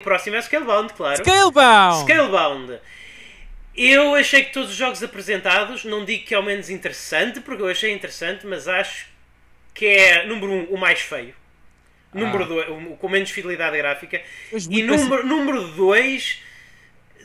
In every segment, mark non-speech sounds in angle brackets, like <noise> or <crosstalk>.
O próximo é Scalebound, claro. Scalebound! Scalebound. Eu achei que todos os jogos apresentados, não digo que é o menos interessante, porque eu achei interessante, mas acho que é, número um, o mais feio. Número Ah. dois, o com menos fidelidade gráfica. E número, número dois,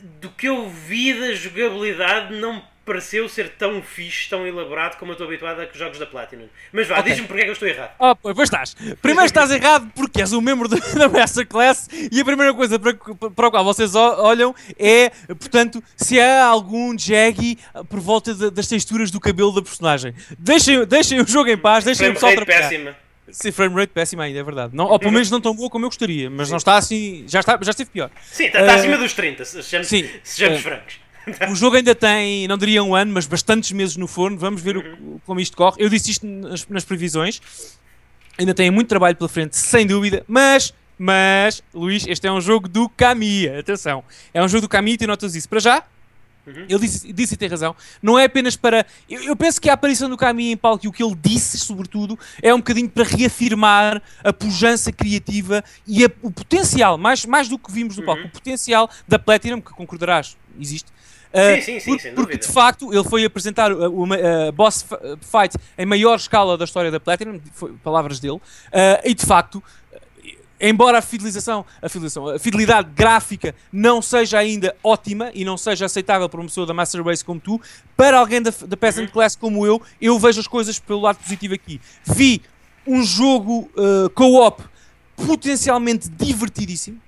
do que eu vi da jogabilidade, não pareceu ser tão fixe, tão elaborado como eu estou habituado a jogos da Platinum. Mas vá, Ok. diz-me porque é que eu estou errado. Oh, pois, estás. Primeiro estás <laughs> errado porque és um membro <laughs> da, Masterclass e a primeira coisa para, para a qual vocês olham é, portanto, se há algum jaggy por volta da- das texturas do cabelo da personagem. Deixem, deixem o jogo em paz, deixem o Frame pessoal rate trabalhar. péssima. Sim, frame rate péssima ainda, é verdade. Não, ou pelo menos não tão boa como eu gostaria, mas não está assim, já, está, já esteve pior. Sim, está, Eh, acima dos 30, sejamos, sim, sejamos eh, francos. <laughs> O jogo ainda tem, não diria um ano, mas bastantes meses no forno. Vamos ver o- como isto corre. Eu disse isto nas, nas previsões. Ainda tem muito trabalho pela frente, sem dúvida. Mas, mas, Luís, este é um jogo do Camille. Atenção, é um jogo do Camille, tu notas isso. Para já, ele disse, disse e tem razão. Não é apenas para. Eu, eu penso que a aparição do Camille em palco e o que ele disse, sobretudo, é um bocadinho para reafirmar a pujança criativa e a- o potencial, mais, mais do que vimos no palco, o potencial da Platinum, que concordarás, existe. Uh, Sim, sim, sim, porque dúvida. de facto ele foi apresentar uma uh, boss f- uh, fight em maior escala da história da Platinum, foi palavras dele, uh, e de facto embora a fidelização, a fidelização, a fidelidade gráfica não seja ainda ótima e não seja aceitável para uma pessoa da Master Race como tu, para alguém da, da Peasant Class como eu, eu vejo as coisas pelo lado positivo aqui. Vi um jogo uh, co-op potencialmente divertidíssimo.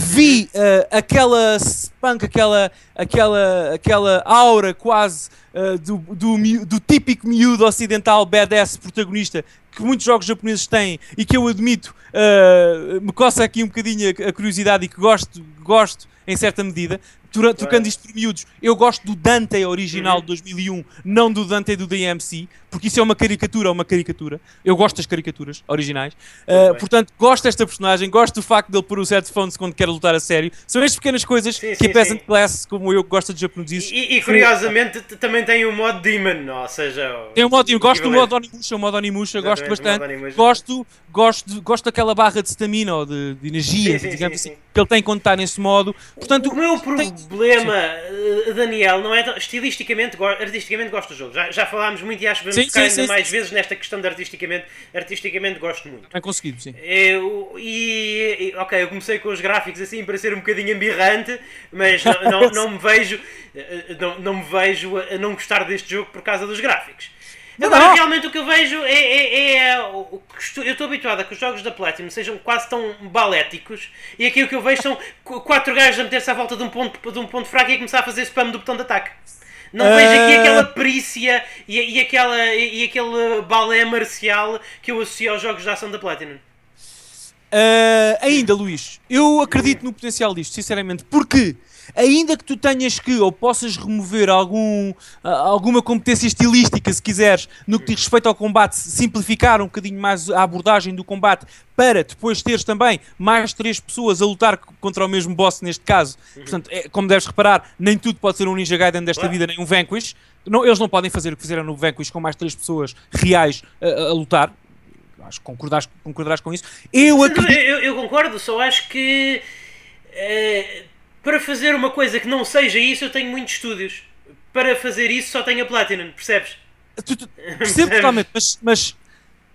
Vi uh, aquela spunk, aquela, aquela, aquela aura quase uh, do, do, do típico miúdo ocidental badass protagonista que muitos jogos japoneses têm e que eu admito uh, me coça aqui um bocadinho a, a curiosidade e que gosto, gosto em certa medida. Trocando isto por miúdos, eu gosto do Dante original de 2001, não do Dante do DMC, porque isso é uma caricatura, é uma caricatura. Eu gosto das caricaturas originais. Uh, portanto, gosto desta personagem, gosto do facto dele pôr os headphones quando quer lutar a sério. São estas pequenas coisas Sim, que sim, a Peasant sim. Class, como eu, gosta de japoneses. E, e, curiosamente também tem o modo Demon, ou seja. o- Tem um modo, eu gosto do modo Onimusha, o modo Onimusha, gosto o bastante. Onimusha. Gosto, gosto, gosto daquela barra de stamina ou de, de energia, digamos sim, assim, sim. que ele tem quando está nesse modo. Portanto, o meu tem- problema, eh, Daniel, não é tão- estilisticamente, artisticamente gosto do jogo. Já, já falámos muito e acho que vamos Sim, ficar sim, ainda sim, mais sim. vezes nesta questão de artisticamente. Artisticamente gosto muito. Bem conseguido, sim. Eu, e, ok, eu comecei com os gráficos assim para ser um bocadinho embirrante, mas não, não, não me vejo eh, não, não me vejo a não gostar deste jogo por causa dos gráficos. Agora, Não. realmente o que eu vejo é, é- é o o estou- eu estou habituado a que os jogos da Platinum sejam quase tão baléticos e aquilo que eu vejo são qu- quatro gajos a meter-se à volta de um, ponto, de um ponto fraco e a começar a fazer spam do botão de ataque. Não vejo aqui Ah. aquela perícia e, e, aquela, e, e aquele balé marcial que eu associo aos jogos de ação da Platinum. Ah, ainda, Luís, eu acredito no potencial disto, sinceramente, porque ainda que tu tenhas que ou possas remover algum, ah, alguma competência estilística, se quiseres, no que diz respeito ao combate, simplificar um bocadinho mais a abordagem do combate para depois teres também mais três pessoas a lutar contra o mesmo boss neste caso. Portanto, é, como deves reparar, nem tudo pode ser um Ninja Gaiden desta vida, nem um Vanquish. Não, eles não podem fazer o que fizeram no Vanquish com mais três pessoas reais a- a lutar. Acho que concordarás, concordarás com isso. Eu acredito. Eu, eu concordo, só acho que eh, para fazer uma coisa que não seja isso, eu tenho muitos estúdios. Para fazer isso, só tenho a Platinum, percebes? Tu- tu- <laughs> Percebo totalmente, mas, mas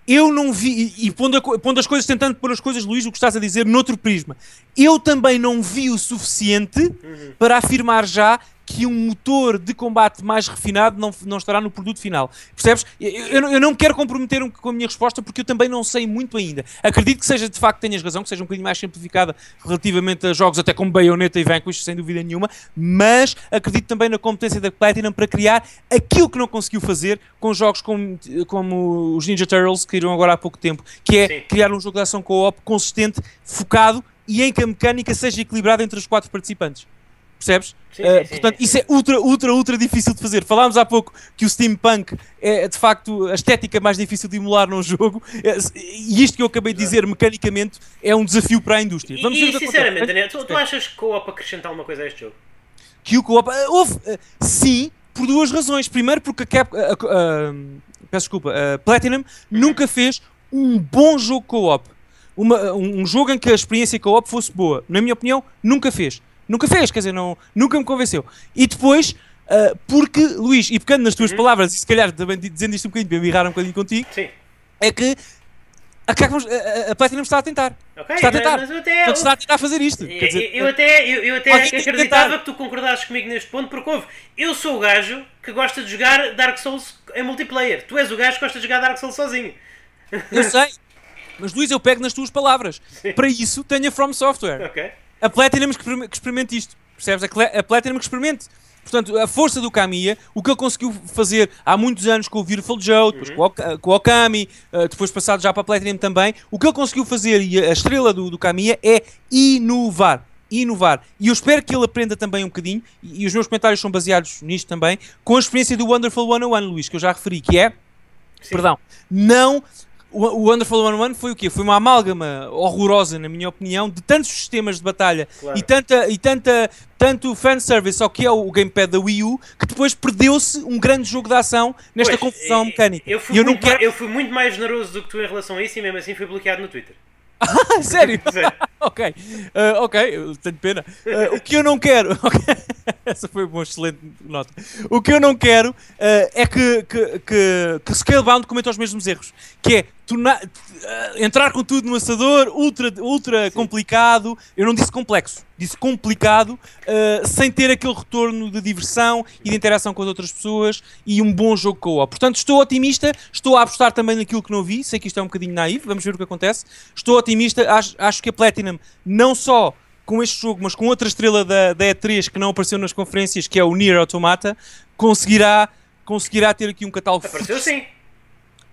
eu não vi, e, pondo, a pondo as coisas, tentando pôr as coisas, Luís, o que estás a dizer, noutro prisma, eu também não vi o suficiente para afirmar já que um motor de combate mais refinado não, não estará no produto final. Percebes? Eu, eu não- eu não quero comprometer um- com a minha resposta porque eu também não sei muito ainda. Acredito que seja de facto, tenhas razão, que seja um bocadinho mais simplificada relativamente a jogos até como Bayonetta e Vanquish, sem dúvida nenhuma, mas acredito também na competência da Platinum para criar aquilo que não conseguiu fazer com jogos como, como os Ninja Turtles, que irão agora há pouco tempo, que é Sim. criar um jogo de ação co-op consistente, focado e em que a mecânica seja equilibrada entre os quatro participantes. Percebes? Sim, Uh, sim, sim, portanto, isso é ultra, ultra, ultra difícil de fazer. Falámos há pouco que o steampunk é de facto a estética mais difícil de emular num jogo, É, e isto que eu acabei de dizer mecanicamente é um desafio para a indústria. E, Vamos ver o e que sinceramente. Daniel, tu, tu achas que co-op acrescenta alguma coisa a este jogo? que o co-op. ah, Houve, sim, por duas razões. Primeiro, porque a Cap. ah, ah, peço desculpa, a Platinum nunca fez um bom jogo co-op. um, um jogo em que a experiência co-op fosse boa. Na minha opinião, nunca fez. Nunca fez, quer dizer, não, nunca me convenceu. E depois, uh, porque, Luís, e pegando nas tuas Uhum. palavras, e se calhar também di- dizendo isto um bocadinho para birrar um bocadinho contigo, Sim. é que a, Capcom- a, a- Platinum está a tentar. Ok, Está a tentar. mas eu até- está a tentar fazer isto. Quer dizer, eu, eu até, eu, eu até acreditava tentar. que tu concordasses comigo neste ponto, porque houve. Eu sou o gajo que gosta de jogar Dark Souls em multiplayer. Tu és o gajo que gosta de jogar Dark Souls sozinho. eu sei. Mas Luís, eu pego nas tuas palavras. Para isso, tenho a From Software. A Platinum que que experimente isto. Percebes? A, Platinum que experimente. Portanto, a força do Kamiya, o que ele conseguiu fazer há muitos anos com o Beautiful Joe, depois com, o, Ok- com o Okami, eh, depois passado já para a Platinum também, o que ele conseguiu fazer e a a estrela do, do Kamiya é inovar. Inovar. E eu espero que ele aprenda também um bocadinho, e, e os meus comentários são baseados nisto também, com a experiência do Wonderful 101, Luís, que eu já referi, que é Sim. Perdão. Não. O Wonderful 101 foi o quê? Foi uma amálgama horrorosa, na minha opinião, de tantos sistemas de batalha Claro. e, tanta, e tanta, tanto fanservice ao que é o gamepad da Wii U, que depois perdeu-se um grande jogo de ação nesta Pois, confusão mecânica. Eu fui, eu não muito, quero. eu fui muito mais generoso do que tu em relação a isso e mesmo assim fui bloqueado no Twitter. <laughs> Sério? Sério. <laughs> ok, Ah, ok, tenho pena. Ah, o que eu não quero, <laughs> ok, <laughs> essa foi uma excelente nota. O que eu não quero ah, é que, que, que, que Scalebound cometa os mesmos erros, que é tornar- ah, entrar com tudo no assador, ultra, ultra complicado. Eu não disse complexo, disse complicado, ah, sem ter aquele retorno de diversão e de interação com as outras pessoas e um bom jogo co-op. Portanto, estou otimista, estou a apostar também naquilo que não vi, sei que isto é um bocadinho naivo, vamos ver o que acontece. Estou otimista, acho, acho que a Platinum, não só com este jogo, mas com outra estrela da, da E3 que não apareceu nas conferências, que é o Nier Automata, conseguirá, conseguirá ter aqui um catálogo Apareceu sim.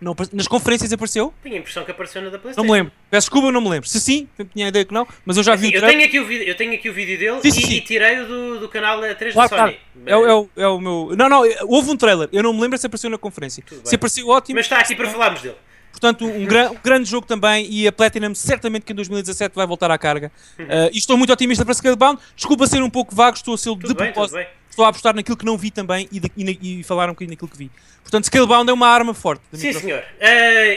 Não, nas conferências apareceu? Tinha a impressão que apareceu na da Não PlayStation. me lembro. Peço desculpa, não me lembro. Se sim, tinha a ideia que não, mas eu já vi Assim, o eu, tenho aqui o vídeo, eu tenho aqui o vídeo dele Sim, e, sim. e tirei-o do, do canal da 3 Claro, da claro. Sony. É, o- é o, é o meu. Não, não, houve um trailer. Eu não me lembro se apareceu na conferência. Se apareceu, ótimo. Mas está aqui para falarmos dele. Portanto, um, gran- um grande jogo também e a Platinum certamente que em 2017 vai voltar à carga. Uh, e estou muito otimista para Scalebound. Desculpa ser um pouco vago, estou a ser de Tudo bem, tudo propósito. bem. Estou a apostar naquilo que não vi também e, de- e e falar um bocadinho naquilo que vi. Portanto, Scalebound é uma arma forte. Sim, senhor. Eh,